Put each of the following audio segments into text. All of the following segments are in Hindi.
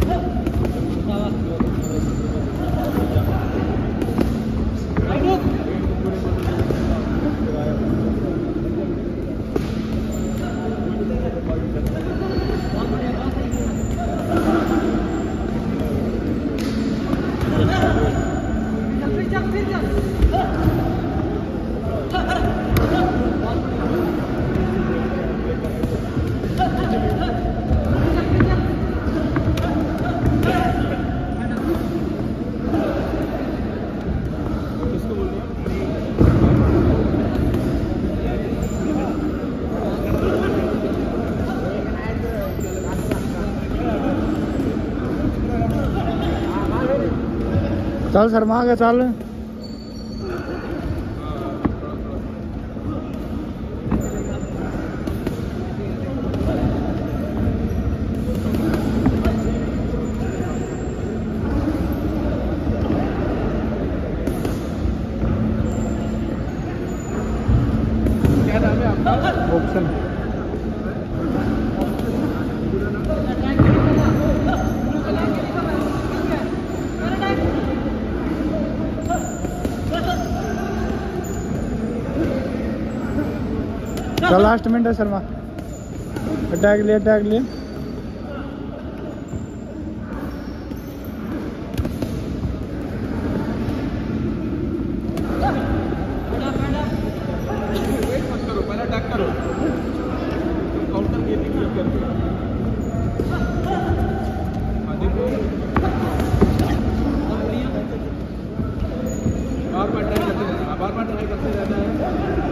Look. चल शर्मा के चल। चल लास्ट मिनट है शर्मा अटैक लिए अटैक ले। वेट मत करो पहले अटैक करो तुम काउंटर गेम नहीं करते देखो बार बार ट्राई करते है।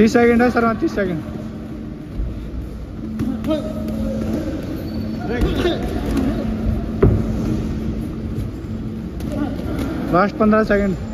तीस सेकंड है शर्मा तीस सेकंड। लास्ट पंद्रह सेकंड।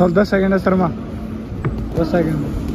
चल दस सेकेंड है शर्मा दस सेकंड